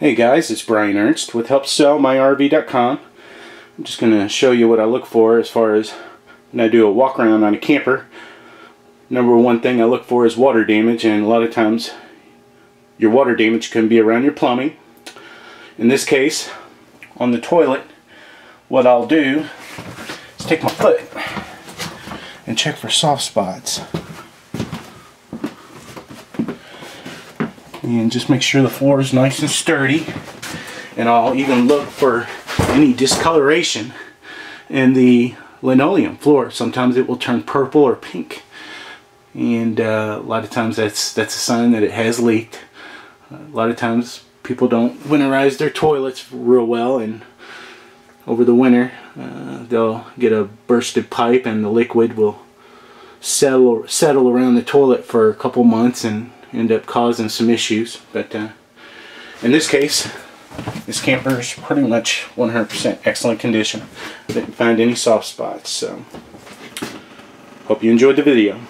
Hey guys, it's Brian Ernst with HelpSellMyRV.com. I'm just going to show you what I look for as far as when I do a walk around on a camper. Number one thing I look for is water damage and a lot of times your water damage can be around your plumbing. In this case, on the toilet, what I'll do is take my foot and check for soft spots. And just make sure the floor is nice and sturdy. And I'll even look for any discoloration in the linoleum floor. Sometimes it will turn purple or pink. And uh, a lot of times that's that's a sign that it has leaked. A lot of times people don't winterize their toilets real well. And over the winter uh, they'll get a bursted pipe and the liquid will settle settle around the toilet for a couple months and end up causing some issues. But uh, in this case, this camper is pretty much 100% excellent condition. I didn't find any soft spots, so hope you enjoyed the video.